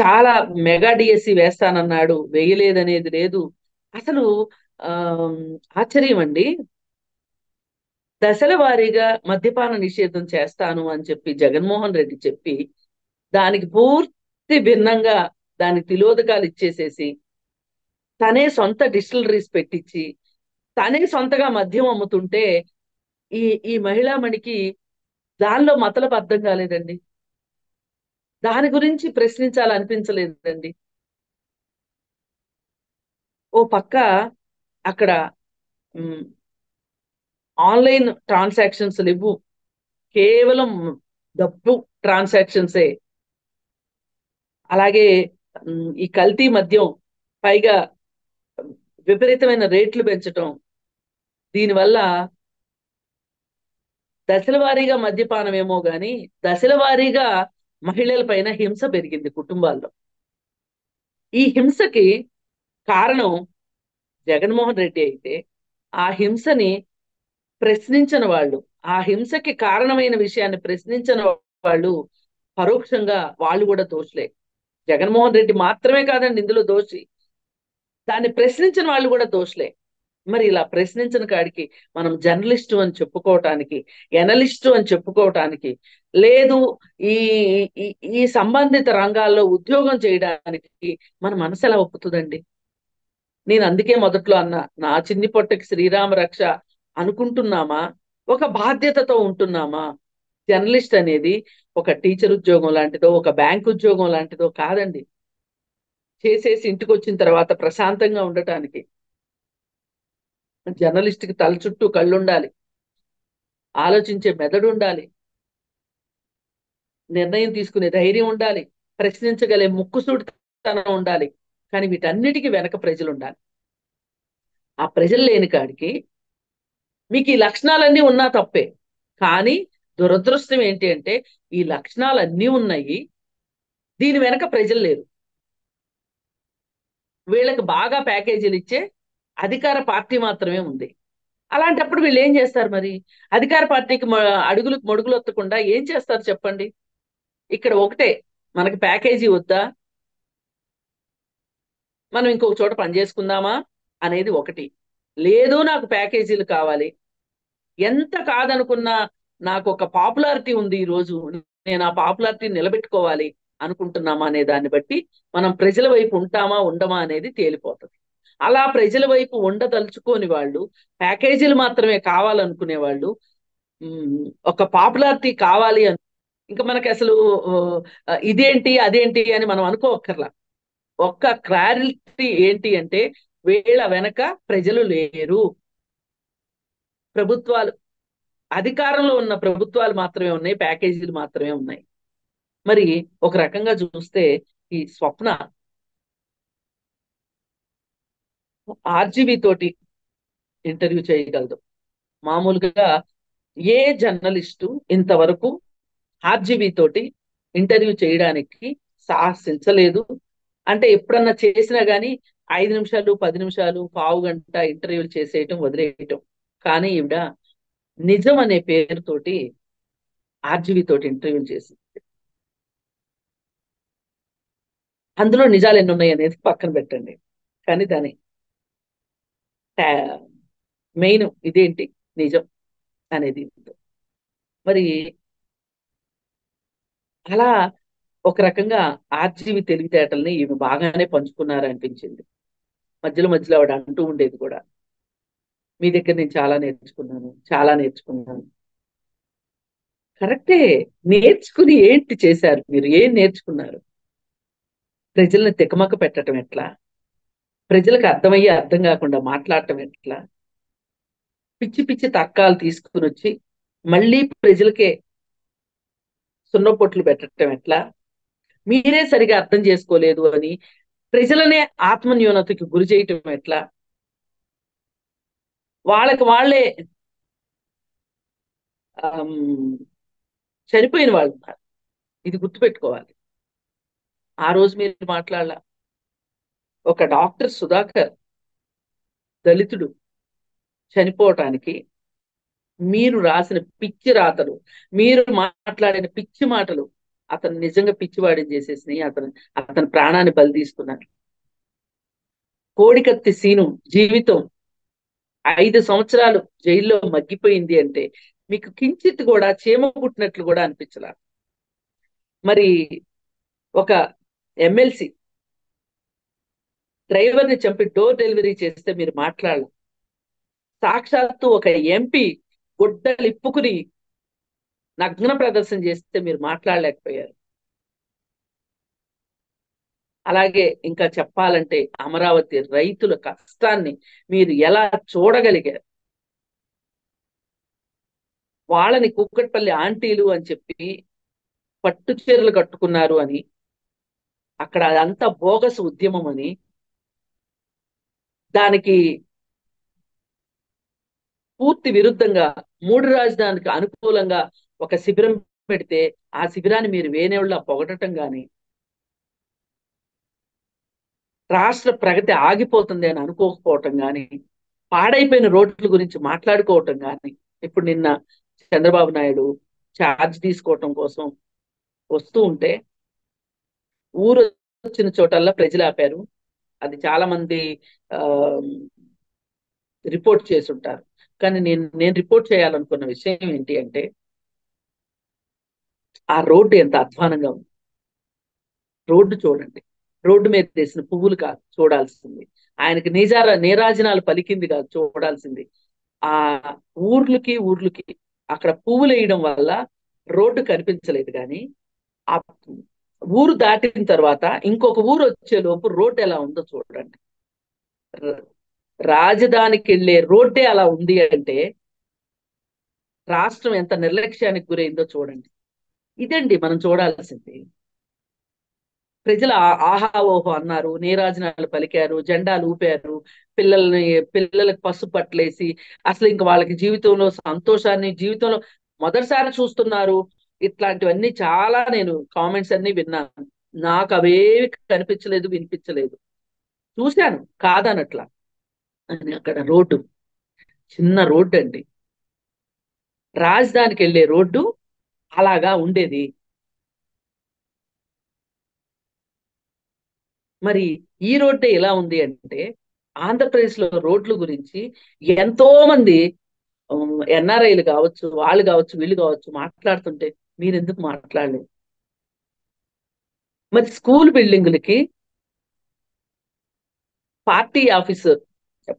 Speaker 2: చాలా మెగా డిఎస్సి వేస్తానన్నాడు వేయలేదనేది లేదు. అసలు ఆశ్చర్యం అండి. దశల వారీగా మద్యపాన నిషేధం చేస్తాను అని చెప్పి జగన్మోహన్ రెడ్డి చెప్పి దానికి పూర్తి భిన్నంగా దానికి తిలోదకాలు ఇచ్చేసేసి తనే సొంత డిస్టిలరీస్ పెట్టించి తనే సొంతగా మద్యం అమ్ముతుంటే ఈ ఈ మహిళామణికి దానిలో మతలపు అర్థం కాలేదండి. దాని గురించి ప్రశ్నించాలనిపించలేదండి. ఓ పక్క అక్కడ ఆన్లైన్ ట్రాన్సాక్షన్స్ లేవు. కేవలం డబ్బు ట్రాన్సాక్షన్సే. అలాగే ఈ కల్తీ మద్యం పైగా విపరీతమైన రేట్లు పెంచటం దీనివల్ల దశల వారీగా మద్యపానం ఏమో గాని దశల వారీగా మహిళల పైన హింస పెరిగింది కుటుంబాల్లో. ఈ హింసకి కారణం జగన్మోహన్ రెడ్డి అయితే ఆ హింసని ప్రశ్నించిన వాళ్ళు ఆ హింసకి కారణమైన విషయాన్ని ప్రశ్నించిన వాళ్ళు పరోక్షంగా వాళ్ళు కూడా దోషులే. జగన్మోహన్ రెడ్డి మాత్రమే కాదండి ఇందులో దోషి. దాన్ని ప్రశ్నించిన వాళ్ళు కూడా దోషులే. మరి ఇలా ప్రశ్నించిన కాడికి మనం జర్నలిస్టు అని చెప్పుకోవటానికి ఎనలిస్టు అని చెప్పుకోవటానికి లేదు ఈ ఈ సంబంధిత రంగాల్లో ఉద్యోగం చేయడానికి మన మనసు ఎలా ఒప్పుతుందండి? నేను అందుకే మొదట్లో అన్న నా చిన్ని పొట్టకి శ్రీరామ రక్ష అనుకుంటున్నామా? ఒక బాధ్యతతో ఉంటున్నామా? జర్నలిస్ట్ అనేది ఒక టీచర్ ఉద్యోగం లాంటిదో ఒక బ్యాంక్ ఉద్యోగం లాంటిదో కాదండి. చేసేసి ఇంటికి వచ్చిన తర్వాత ప్రశాంతంగా ఉండటానికి. జర్నలిస్ట్కి తల చుట్టూ కళ్ళు ఉండాలి ఆలోచించే మెదడు ఉండాలి నిర్ణయం తీసుకునే ధైర్యం ఉండాలి. ప్రశ్నించగలే ముక్కుసూటితనం ఉండాలి. కానీ వీటన్నిటికీ వెనక ప్రజలు ఉండాలి ఆ ప్రజలు లేని కాడికి మీకు ఈ లక్షణాలన్నీ ఉన్నా తప్పే. కానీ దురదృష్టం ఏంటి అంటే ఈ లక్షణాలన్నీ ఉన్నాయి. దీని వెనక ప్రజలు లేరు. వీళ్ళకి బాగా ప్యాకేజీలు ఇచ్చే అధికార పార్టీ మాత్రమే ఉంది. అలాంటప్పుడు వీళ్ళు ఏం చేస్తారు మరి? అధికార పార్టీకి అడుగులకు మడుగులు ఒత్తకుండా ఏం చేస్తారు చెప్పండి? ఇక్కడ ఒకటే మనకి ప్యాకేజీ వద్దా? మనం ఇంకొక చోట పని చేసుకుందామా? అనేది ఒకటి. లేదు నాకు ప్యాకేజీలు కావాలి. ఎంత కాదనుకున్నా నాకు ఒక పాపులారిటీ ఉంది ఈ రోజు. నేను ఆ పాపులారిటీ నిలబెట్టుకోవాలి అనుకుంటున్నామా అనే దాన్ని బట్టి మనం ప్రజల వైపు ఉంటామా ఉండమా అనేది తేలిపోతుంది. అలా ప్రజల వైపు ఉండదలుచుకోని వాళ్ళు ప్యాకేజీలు మాత్రమే కావాలనుకునే వాళ్ళు ఒక పాపులారిటీ కావాలి అని ఇంకా మనకి అసలు ఇదేంటి అదేంటి అని మనం అనుకోకర్లా ఒక్క క్లారిటీ ఏంటి అంటే వీళ్ళ వెనక ప్రజలు లేరు. ప్రభుత్వాలు అధికారంలో ఉన్న ప్రభుత్వాలు మాత్రమే ఉన్నాయి ప్యాకేజీలు మాత్రమే ఉన్నాయి. మరి ఒక రకంగా చూస్తే ఈ స్వప్న ఆర్జీబీ తోటి ఇంటర్వ్యూ చేయగలదు. మామూలుగా ఏ జర్నలిస్టు ఇంతవరకు ఆర్జీబీ తోటి ఇంటర్వ్యూ చేయడానికి సాహసించలేదు. అంటే ఎప్పుడన్నా చేసినా కానీ ఐదు నిమిషాలు పది నిమిషాలు పావు గంట ఇంటర్వ్యూలు చేసేయటం వదిలేయటం. కానీ ఈవిడ నిజం అనే పేరుతోటి ఆర్జీవి తోటి ఇంటర్వ్యూ చేసింది. అందులో నిజాలు ఎన్ని ఉన్నాయి అనేది పక్కన పెట్టండి. కానీ దాని మెయిన్ ఇదేంటి నిజం అనేది మరి అలా ఒక రకంగా ఆర్జీవి తెలివితేటల్ని ఈమె బాగానే పంచుకున్నారు అనిపించింది మధ్యలో మధ్యలో ఆవిడ అంటూ ఉండేది కూడా. మీ దగ్గర నేను చాలా నేర్చుకున్నాను చాలా నేర్చుకున్నాను. కరెక్టే నేర్చుకుని ఏంటి చేశారు? మీరు ఏం నేర్చుకున్నారు? ప్రజల్ని తికమక పెట్టడం ఎట్లా? ప్రజలకు అర్థమయ్యే అర్థం కాకుండా మాట్లాడటం ఎట్లా? పిచ్చి పిచ్చి తర్కాలు తీసుకుని వచ్చి మళ్ళీ ప్రజలకే సున్నపొట్లు పెట్టడం ఎట్లా? మీరే సరిగా అర్థం చేసుకోలేదు అని ప్రజలనే ఆత్మన్యూనతకి గురి చేయటం ఎట్లా? వాళ్ళకి వాళ్ళే చనిపోయిన వాళ్ళు ఉన్నారు. ఇది గుర్తుపెట్టుకోవాలి. ఆ రోజు మీరు మాట్లాడాల. ఒక డాక్టర్ సుధాకర్ దళితుడు చనిపోవటానికి మీరు రాసిన పిచ్చి రాతలు మీరు మాట్లాడిన పిచ్చి మాటలు అతను నిజంగా పిచ్చివాడి చేసేసినాయి అతను అతని ప్రాణాన్ని బలి తీసుకున్నాడు. కోడికత్తి సీను జీవితం ఐదు సంవత్సరాలు జైల్లో మగ్గిపోయింది అంటే మీకు కించిత్ కూడా చీమ పుట్టినట్లు కూడా అనిపించలా? మరి ఒక ఎమ్మెల్సీ డ్రైవర్ని చంపి డోర్ డెలివరీ చేస్తే మీరు మాట్లాడాలి? సాక్షాత్తు ఒక ఎంపీ గుడ్డలిప్పుకుని నగ్న ప్రదర్శన చేస్తే మీరు మాట్లాడలేకపోయారు. అలాగే ఇంకా చెప్పాలంటే అమరావతి రైతుల కష్టాన్ని మీరు ఎలా చూడగలిగారు? వాళ్ళని కుక్కట్పల్లి ఆంటీలు అని చెప్పి పట్టు చీరలు కట్టుకున్నారు అని అక్కడ అదంతా బోగస్ ఉద్యమం అని దానికి పూర్తి విరుద్ధంగా మూడు రాజధానికి అనుకూలంగా ఒక శిబిరం పెడితే ఆ శిబిరాన్ని మీరు వేనేళ్ళ పొగటం కానీ రాష్ట్ర ప్రగతి ఆగిపోతుంది అని అనుకోకపోవటం కానీ పాడైపోయిన రోడ్ల గురించి మాట్లాడుకోవటం కానీ ఇప్పుడు నిన్న చంద్రబాబు నాయుడు ఛార్జ్ తీసుకోవటం కోసం వస్తూ ఉంటే ఊరు వచ్చిన చోటల్లా ప్రజలు ఆపారు. అది చాలా మంది ఆ రిపోర్ట్ చేసి ఉంటారు కానీ నేను నేను రిపోర్ట్ చేయాలనుకున్న విషయం ఏంటి అంటే ఆ రోడ్డు ఎంత అధ్వానంగా ఉంది. రోడ్డు చూడండి. రోడ్డు మీద వేసిన పువ్వులు కాదు చూడాల్సింది. ఆయనకి నిజార నీరాజనాలు పలికింది కాదు చూడాల్సింది. ఆ ఊర్లకి ఊర్లకి అక్కడ పువ్వులు వేయడం వల్ల రోడ్డు కనిపించలేదు కానీ ఆ ఊరు దాటిన తర్వాత ఇంకొక ఊరు వచ్చే లోపు రోడ్డు ఎలా ఉందో చూడండి. రాజధానికి వెళ్ళే రోడ్డే అలా ఉంది అంటే రాష్ట్రం ఎంత నిర్లక్ష్యానికి గురైందో చూడండి. ఇదండి మనం చూడాల్సింది. ప్రజలు ఆహా అన్నారు నీరాజనాలు పలికారు జెండాలు ఊపారు పిల్లల్ని పిల్లలకు పసుపు పట్లేసి అసలు ఇంక వాళ్ళకి జీవితంలో సంతోషాన్ని జీవితంలో మొదటిసారి చూస్తున్నారు. ఇట్లాంటివన్నీ చాలా నేను కామెంట్స్ అన్ని విన్నాను. నాకు అవేవి కనిపించలేదు వినిపించలేదు. చూశాను కాదనట్లా. అని అక్కడ రోడ్డు చిన్న రోడ్డు అండి. రాజధానికి వెళ్ళే రోడ్డు అలాగా ఉండేది. మరి ఈ రోడ్డే ఎలా ఉంది అంటే ఆంధ్రప్రదేశ్లో రోడ్ల గురించి ఎంతో మంది ఎన్ఆర్ఐలు కావచ్చు వాళ్ళు కావచ్చు వీళ్ళు కావచ్చు మాట్లాడుతుంటే మీరు ఎందుకు మాట్లాడలేదు? మరి స్కూల్ బిల్డింగులకి పార్టీ ఆఫీసు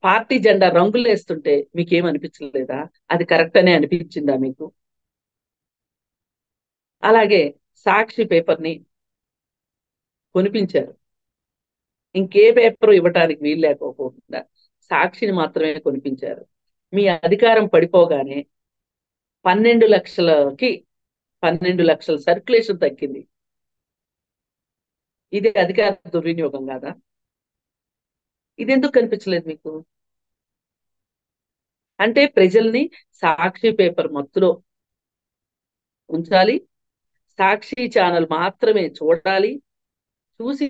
Speaker 2: పార్టీ జెండా రంగులు వేస్తుంటే మీకేమనిపించలేదా? అది కరెక్ట్ అనే అనిపించిందా మీకు? అలాగే సాక్షి పేపర్ని కొనిపించారు. ఇంకే పేపర్ ఇవ్వటానికి వీలు లేకపోకుండా సాక్షిని మాత్రమే కొనిపించారు. మీ అధికారం పడిపోగానే పన్నెండు లక్షలకి పన్నెండు లక్షల సర్క్యులేషన్ తగ్గింది. ఇది అధికార దుర్వినియోగం కాదా? ఇది ఎందుకు కనిపించలేదు మీకు? అంటే ప్రజల్ని సాక్షి పేపర్ మత్తులో ఉంచాలి సాక్షి ఛానల్ మాత్రమే చూడాలి చూసి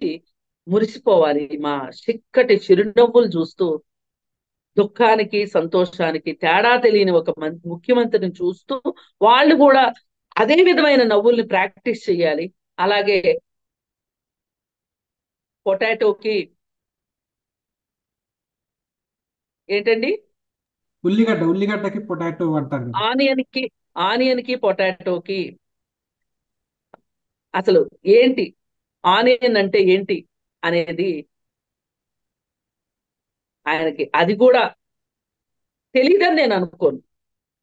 Speaker 2: మురిసిపోవాలి మా చిక్కటి చిరునవ్వులు చూస్తూ దుఃఖానికి సంతోషానికి తేడా తెలియని ఒక ముఖ్యమంత్రిని చూస్తూ వాళ్ళు కూడా అదే విధమైన నవ్వుల్ని ప్రాక్టీస్ చేయాలి అలాగే పొటాటోకి ఏంటండి?
Speaker 1: ఉల్లిగడ్డ ఉల్లిగడ్డకి పొటాటో అంటారు
Speaker 2: ఆనియన్కి ఆనియన్కి పొటాటోకి అసలు ఏంటి? ఆనియన్ అంటే ఏంటి అనేది ఆయనకి అది కూడా తెలియదని నేను అనుకోను.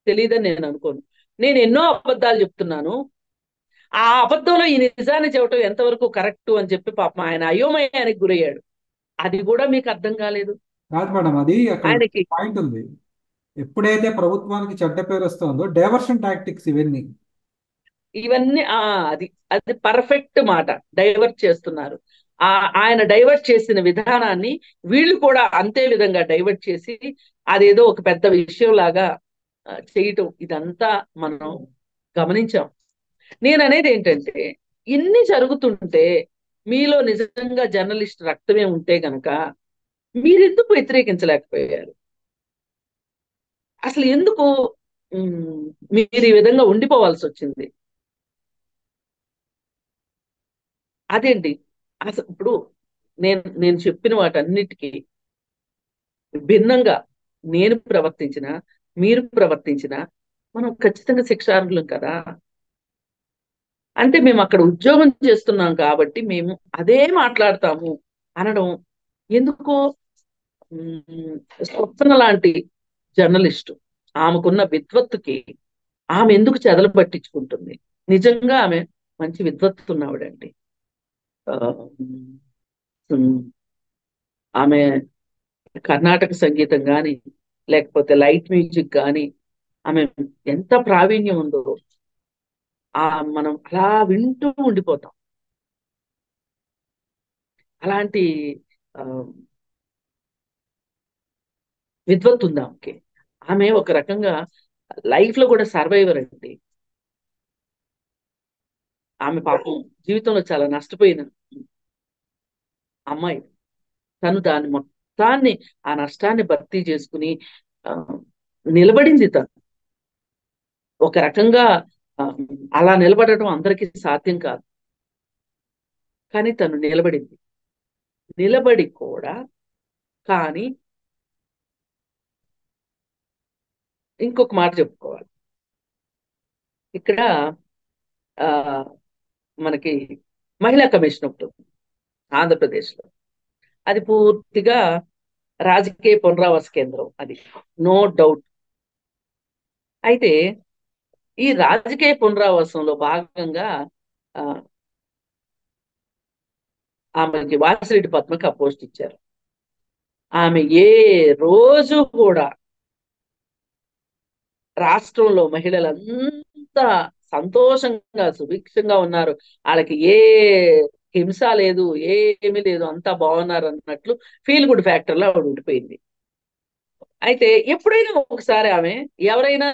Speaker 2: తెలియదని నేను అనుకోను. నేను ఎన్నో అబద్ధాలు చెప్తున్నాను. ఆ అబద్ధంలో ఈ నిజాన్ని చెప్పడం ఎంతవరకు కరెక్ట్ అని చెప్పి పాపం ఆయన అయోమయానికి గురయ్యాడు. అది కూడా మీకు అర్థం కాలేదు.
Speaker 1: కాదు మేడం అది
Speaker 2: ఆయనకి
Speaker 1: పాయింట్ ఉంది. ఎప్పుడైతే ప్రభుత్వానికి చెడ్డ పేరు వస్తుందో డైవర్షన్ టాక్టిక్స్ ఇవన్నీ.
Speaker 2: ఇవన్నీ ఆ అది అది పర్ఫెక్ట్ మాట డైవర్ట్ చేస్తున్నారు. ఆ ఆయన డైవర్ట్ చేసిన విధానాన్ని వీళ్ళు కూడా అంతే విధంగా డైవర్ట్ చేసి అదేదో ఒక పెద్ద విషయం లాగా చేయటం. ఇదంతా మనం గమనించాం. నేను అనేది ఏంటంటే ఇన్ని జరుగుతుంటే మీలో నిజంగా జర్నలిస్ట్ రక్తమే ఉంటే గనక మీరెందుకు వ్యతిరేకించలేకపోయారు? అసలు ఎందుకు మీరు ఈ విధంగా ఉండిపోవాల్సి వచ్చింది అదేంటి? అసలు ఇప్పుడు నేను నేను చెప్పిన వాటన్నిటికీ భిన్నంగా నేను ప్రవర్తించిన మీరు ప్రవర్తించిన మనం ఖచ్చితంగా శిక్షార్హులం కదా. అంటే మేము అక్కడ ఉద్యోగం చేస్తున్నాం కాబట్టి మేము అదే మాట్లాడతాము అనడం ఎందుకో? స్వప్న లాంటి జర్నలిస్టు ఆమెకున్న విద్వత్తుకి ఆమె ఎందుకు చెదలు పట్టించుకుంటుంది? నిజంగా ఆమె మంచి విద్వత్తున్నవాడండి. ఆమె కర్ణాటక సంగీతం కానీ లేకపోతే లైట్ మ్యూజిక్ కానీ ఆమె ఎంత ప్రావీణ్యం ఉందో ఆ మనం అలా వింటూ ఉండిపోతాం. అలాంటి ఆ, ఉంది ఆమెకి. ఆమె ఒక రకంగా లైఫ్లో కూడా సర్వైవర్ అండి. ఆమె పాపం జీవితంలో చాలా నష్టపోయిన అమ్మాయి. తను దాన్ని నష్టాన్ని ఆ నష్టాన్ని భర్తీ చేసుకుని నిలబడింది తను. ఒక రకంగా అలా నిలబడటం అందరికీ సాధ్యం కాదు. కానీ తను నిలబడింది. నిలబడి కూడా కానీ ఇంకొక మాట చెప్పుకోవాలి. ఇక్కడ ఆ మనకి మహిళా కమిషన్ ఒకటి ఉంది ఆంధ్రప్రదేశ్లో. అది పూర్తిగా రాజకీయ పునరావాస కేంద్రం అది. నో డౌట్ అయితే ఈ రాజకీయ పునరావాసంలో భాగంగా ఆమెకి వాసిరెడ్డి పద్మకి ఆ పోస్ట్ ఇచ్చారు. ఆమె ఏ రోజు కూడా రాష్ట్రంలో మహిళలంతా సంతోషంగా సుభిక్షంగా ఉన్నారు. వాళ్ళకి ఏ హింస లేదు ఏమీ లేదు అంతా బాగున్నారు అన్నట్లు ఫీల్ గుడ్ ఫ్యాక్టర్లో ఆవిడ ఉండిపోయింది. అయితే ఎప్పుడైనా ఒకసారి ఆమె ఎవరైనా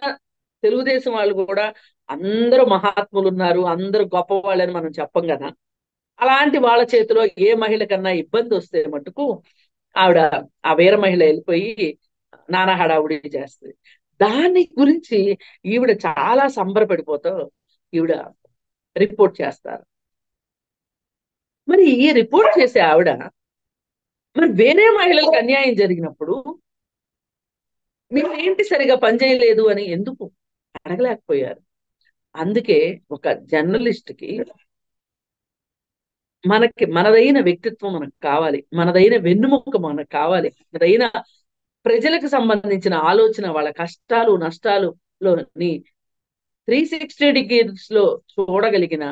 Speaker 2: తెలుగుదేశం వాళ్ళు కూడా అందరూ మహాత్ములు ఉన్నారు అందరూ గొప్ప వాళ్ళని మనం చెప్పం కదా. అలాంటి వాళ్ళ చేతిలో ఏ మహిళ కన్నా ఇబ్బంది వస్తే మటుకు ఆవిడ ఆ వీర మహిళ వెళ్ళిపోయి నానా హడావుడి చేస్తుంది. దాని గురించి ఈవిడ చాలా సంబరపడిపోతూ ఈవిడ రిపోర్ట్ చేస్తారు. మరి ఈ రిపోర్ట్ చేసే ఆవిడ మరి వేరే మహిళలకు అన్యాయం జరిగినప్పుడు మీరు ఏంటి సరిగా పనిచేయలేదు అని ఎందుకు అడగలేకపోయారు? అందుకే ఒక జర్నలిస్ట్కి మనకి మనదైన వ్యక్తిత్వం మనకు కావాలి మనదైన వెన్నుముక్క మనకు కావాలి మనదైన ప్రజలకు సంబంధించిన ఆలోచన వాళ్ళ కష్టాలు నష్టాలులోని త్రీ సిక్స్టీ డిగ్రీస్లో చూడగలిగిన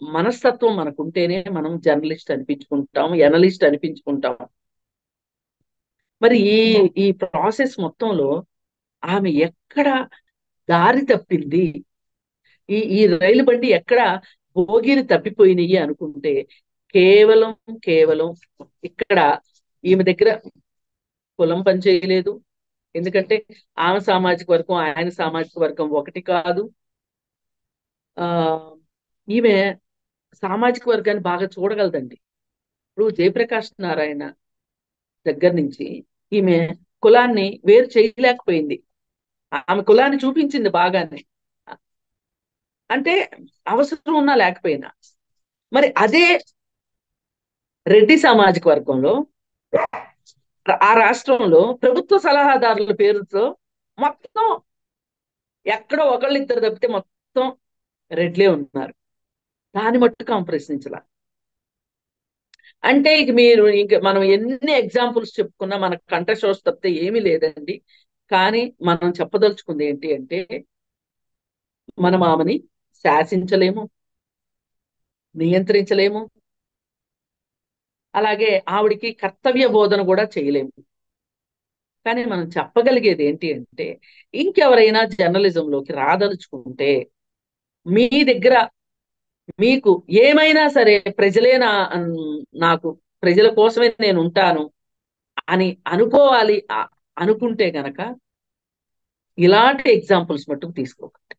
Speaker 2: మనస్తత్వం మనకుంటేనే మనం జర్నలిస్ట్ అనిపించుకుంటాం ఎనలిస్ట్ అనిపించుకుంటాం మరి ఈ ఈ ప్రాసెస్ మొత్తంలో ఆమె ఎక్కడ దారి తప్పింది? ఈ ఈ రైలు బండి ఎక్కడ భోగిని తప్పిపోయినాయి అనుకుంటే కేవలం కేవలం ఇక్కడ ఈమె దగ్గర కులం పనిచేయలేదు ఎందుకంటే ఆమె సామాజిక వర్గం ఆయన సామాజిక వర్గం ఒకటి కాదు. ఆ ఈమె సామాజిక వర్గాన్ని బాగా చూడగలదండి. ఇప్పుడు జయప్రకాష్ నారాయణ దగ్గర నుంచి ఈమె కులాన్ని వేరు చేయలేకపోయింది. ఆమె కులాన్ని చూపించింది బాగానే. అంటే అవసరం ఉన్నా లేకపోయినా. మరి అదే రెడ్డి సామాజిక వర్గంలో ఆ రాష్ట్రంలో ప్రభుత్వ సలహాదారుల పేరుతో మొత్తం ఎక్కడో ఒకళ్ళిద్దరు తప్పితే మొత్తం రెడ్లే ఉన్నారు. దాని మట్టుకు ఆమె ప్రశ్నించాల. అంటే ఇక మీరు ఇంక మనం ఎన్ని ఎగ్జాంపుల్స్ చెప్పుకున్నా మన కంఠశోష తప్పితే ఏమీ లేదండి. కానీ మనం చెప్పదలుచుకుంది ఏంటి అంటే మనం ఆమెని శాసించలేము నియంత్రించలేము అలాగే ఆవిడికి కర్తవ్య బోధన కూడా చేయలేము. కానీ మనం చెప్పగలిగేది ఏంటి అంటే ఇంకెవరైనా జర్నలిజంలోకి రాదలుచుకుంటే మీ దగ్గర మీకు ఏమైనా సరే ప్రజలే నా నాకు ప్రజల కోసమే నేను ఉంటాను అని అనుకోవాలి అనుకుంటే గనక ఇలాంటి ఎగ్జాంపుల్స్ మట్టుకు తీసుకోకండి.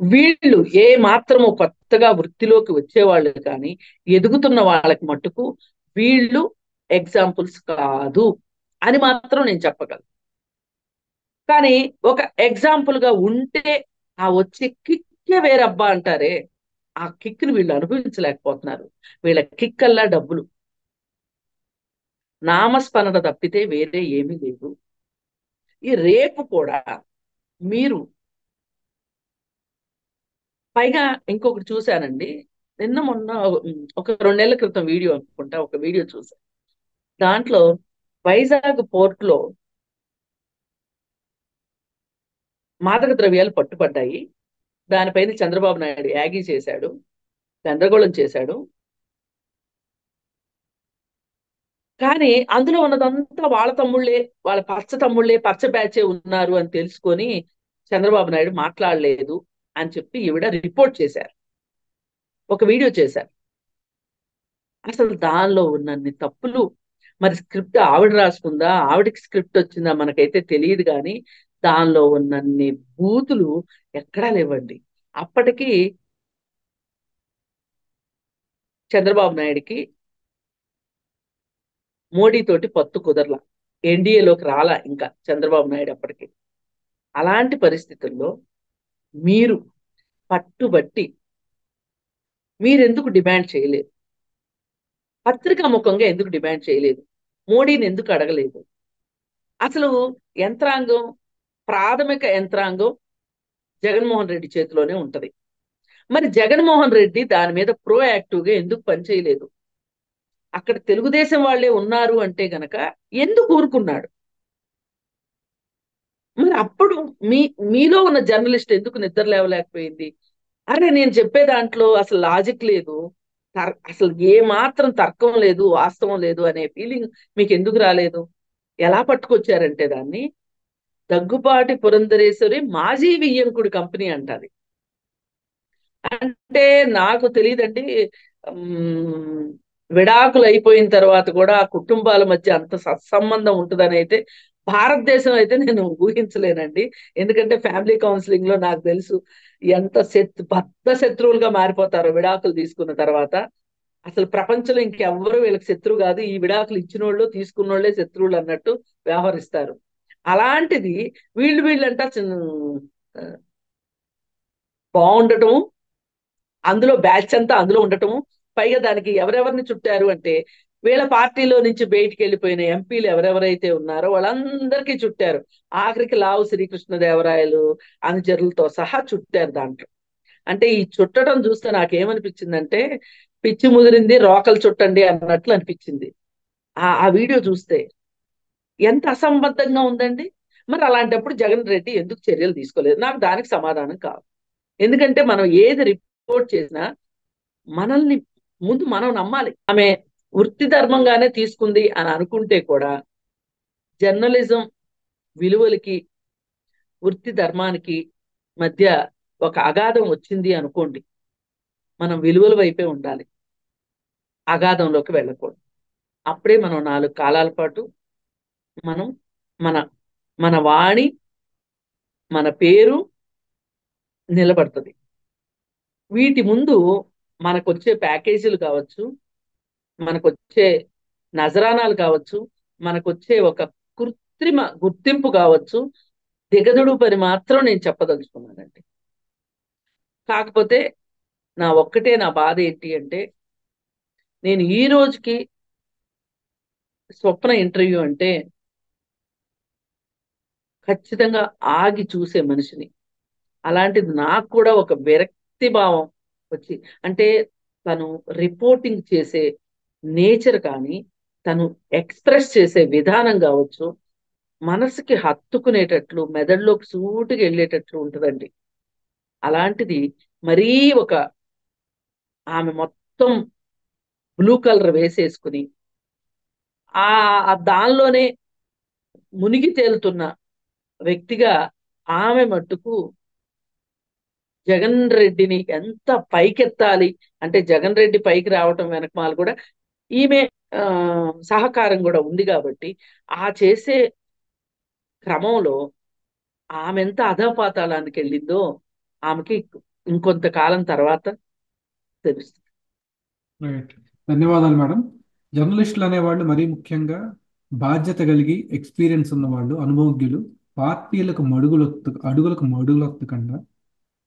Speaker 2: వీళ్ళు ఏ మాత్రము కొత్తగా వృత్తిలోకి వచ్చేవాళ్ళు కానీ ఎదుగుతున్న వాళ్ళకి మట్టుకు వీళ్ళు ఎగ్జాంపుల్స్ కాదు అని మాత్రం నేను చెప్పగలను. కానీ ఒక ఎగ్జాంపుల్గా ఉంటే ఆ వచ్చే కిక్కే వేరబ్బా అంటారే. ఆ కిక్ని వీళ్ళు అనుభవించలేకపోతున్నారు. వీళ్ళ కిక్ అల్లా డబ్బులు. నామస్మరణ తప్పితే వేరే ఏమీ లేదు ఈ రేపు కూడా మీరు పైగా ఇంకొకటి చూశానండి. నిన్న మొన్న ఒక రెండు నెలల క్రితం వీడియో అనుకుంటా ఒక వీడియో చూశాను దాంట్లో వైజాగ్ పోర్ట్లో మాదక ద్రవ్యాలు పట్టుపడ్డాయి దానిపైన చంద్రబాబు నాయుడు యాగి చేశాడు గందరగోళం చేశాడు. కానీ అందులో ఉన్నదంతా వాళ్ళ తమ్ముళ్ళే వాళ్ళ పచ్చ తమ్ముళ్ళే పచ్చ బ్యాచే ఉన్నారు అని తెలుసుకొని చంద్రబాబు నాయుడు మాట్లాడలేదు అని చెప్పి ఈవిడ రిపోర్ట్ చేశారు. ఒక వీడియో చేశారు. అసలు దానిలో ఉన్నన్ని తప్పులు మరి స్క్రిప్ట్ ఆవిడ రాసుకుందా? ఆవిడకి స్క్రిప్ట్ వచ్చిందా? మనకైతే తెలియదు కానీ దానిలో ఉన్నన్ని బూతులు ఎక్కడా లేవండి. అప్పటికి చంద్రబాబు నాయుడికి మోడీ తోటి పత్తు కుదరల. ఎన్డీఏలోకి రాలా ఇంకా చంద్రబాబు నాయుడు అప్పటికి. అలాంటి పరిస్థితుల్లో మీరు పట్టుబట్టి మీరెందుకు డిమాండ్ చేయలేదు? పత్రికా ముఖంగా ఎందుకు డిమాండ్ చేయలేదు? మోడీని ఎందుకు అడగలేదు? అసలు యంత్రాంగం ప్రాథమిక యంత్రాంగం జగన్మోహన్ రెడ్డి చేతిలోనే ఉంటది. మరి జగన్మోహన్ రెడ్డి దాని మీద ప్రోయాక్టివ్గా ఎందుకు పనిచేయలేదు అక్కడ తెలుగుదేశం వాళ్ళే ఉన్నారు అంటే గనక ఎందుకు ఊరుకున్నాడు? మరి అప్పుడు మీ మీలో ఉన్న జర్నలిస్ట్ ఎందుకు నిద్ర లేవలేకపోయింది? అరే నేను చెప్పే దాంట్లో అసలు లాజిక్ లేదు. తర్- అసలు ఏ మాత్రం తర్కం లేదు వాస్తవం లేదు అనే ఫీలింగ్ మీకు ఎందుకు రాలేదు? ఎలా పట్టుకొచ్చారంటే దాన్ని దగ్గుపాటి పురంధరేశ్వరి మాజీ వియ్యంకుడి కంపెనీ అంటది. అంటే నాకు తెలియదండి విడాకులు అయిపోయిన తర్వాత కూడా ఆ కుటుంబాల మధ్య అంత సత్సంబంధం ఉంటుందని అయితే భారతదేశం అయితే నేను ఊహించలేనండి. ఎందుకంటే ఫ్యామిలీ కౌన్సిలింగ్లో నాకు తెలుసు ఎంత శత్రు బద్ద శత్రువులుగా మారిపోతారో విడాకులు తీసుకున్న తర్వాత. అసలు ప్రపంచంలో ఇంకెవ్వరు వీళ్ళకి శత్రువు కాదు. ఈ విడాకులు ఇచ్చిన వాళ్ళు తీసుకున్న వాళ్ళే శత్రువులు అన్నట్టు వ్యవహరిస్తారు. అలాంటిది వీళ్ళు వీళ్ళంట బాగుండటము అందులో బ్యాచ్ అంతా అందులో ఉండటము. పైగా దానికి ఎవరెవరిని చుట్టారు అంటే వీళ్ళ పార్టీలో నుంచి బయటికి వెళ్ళిపోయిన ఎంపీలు ఎవరెవరైతే ఉన్నారో వాళ్ళందరికీ చుట్టారు. ఆఖరికి లావు శ్రీకృష్ణదేవరాయలు అనుచరులతో సహా చుట్టారు దాంట్లో. అంటే ఈ చుట్టడం చూస్తే నాకేమనిపించిందంటే పిచ్చి ముదిరింది రోకలు చుట్టండి అన్నట్లు అనిపించింది. ఆ ఆ వీడియో చూస్తే ఎంత అసంబద్ధంగా ఉందండి? మరి అలాంటప్పుడు జగన్ రెడ్డి ఎందుకు చర్యలు తీసుకోలేదు? నాకు దానికి సమాధానం కాదు. ఎందుకంటే మనం ఏది రిపోర్ట్ చేసినా మనల్ని ముందు మనం నమ్మాలి. ఆమె వృత్తి ధర్మంగానే తీసుకుంది అని అనుకుంటే కూడా జర్నలిజం విలువలకి వృత్తి ధర్మానికి మధ్య ఒక అగాధం వచ్చింది అనుకోండి మనం విలువల వైపే ఉండాలి. అగాధంలోకి వెళ్ళకూడదు. అప్పుడే మనం నాలుగు కాలాల పాటు మనం మన మన వాణి మన పేరు నిలబడుతుంది. వీటి ముందు మనకొచ్చే ప్యాకేజీలు కావచ్చు మనకు వచ్చే నజరానాలు కావచ్చు మనకు వచ్చే ఒక కృత్రిమ గుర్తింపు కావచ్చు దిగదుడు పని మాత్రం నేను చెప్పదలుచుకున్నానండి. కాకపోతే నా ఒక్కటే నా బాధ ఏంటి అంటే నేను ఈ రోజుకి స్వప్న ఇంటర్వ్యూ అంటే ఖచ్చితంగా ఆగి చూసే మనిషిని. అలాంటిది నాకు కూడా ఒక విరక్తి భావం వచ్చి అంటే తను రిపోర్టింగ్ చేసే నేచర్ కానీ తను ఎక్స్ప్రెస్ చేసే విధానం కావచ్చు మనసుకి హత్తుకునేటట్లు మెదడులోకి సూటికి వెళ్ళేటట్లు ఉంటుందండి. అలాంటిది మరీ ఒక ఆమె మొత్తం బ్లూ కలర్ వేసేసుకుని ఆ ఆ దానిలోనే మునిగి తేలుతున్న వ్యక్తిగా ఆమె మట్టుకు జగన్ రెడ్డిని ఎంత పైకెత్తాలి? అంటే జగన్ రెడ్డి పైకి రావటం వెనకమాల కూడా ఈమె సహకారం కూడా ఉంది కాబట్టి ఆ చేసే క్రమంలో ఆమె ఎంత అధపాతాళానికి వెళ్ళిందో ఆమెకి ఇంకొంతకాలం తర్వాత తెలుస్తుంది.
Speaker 1: ధన్యవాదాలు మేడం. జర్నలిస్టులు అనేవాళ్ళు మరీ ముఖ్యంగా బాధ్యత కలిగి ఎక్స్పీరియన్స్ ఉన్నవాళ్ళు అనుభవజ్ఞులు పార్టీలకు మడుగులొత్తు అడుగులకు మడుగులొత్తకుండా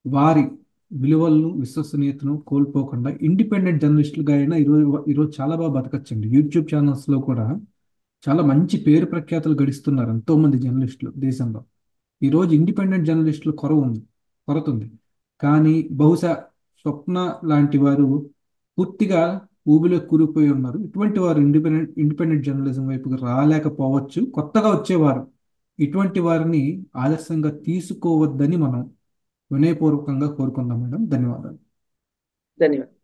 Speaker 1: వారి విలువలను విశ్వసనీయతను కోల్పోకుండా ఇండిపెండెంట్ జర్నలిస్టులుగా అయినా ఈరోజు ఈరోజు చాలా బాగా బతకచ్చండి. యూట్యూబ్ ఛానల్స్లో కూడా చాలా మంచి పేరు ప్రఖ్యాతులు గడిస్తున్నారు ఎంతో మంది జర్నలిస్టులు దేశంలో. ఈరోజు ఇండిపెండెంట్ జర్నలిస్టులు కొరవ ఉంది కొరత ఉంది కానీ బహుశా స్వప్న లాంటి వారు పూర్తిగా ఊబిలో కూరుకుపోయి ఉన్నారు. ఇటువంటి వారు ఇండిపెండెంట్ ఇండిపెండెంట్ జర్నలిజం వైపుకి రాలేకపోవచ్చు. కొత్తగా వచ్చేవారు ఇటువంటి వారిని ఆదర్శంగా తీసుకోవద్దని మనం వినయపూర్వకంగా కోరుకుందాం మేడం. ధన్యవాదాలు.
Speaker 2: ధన్యవాదాలు.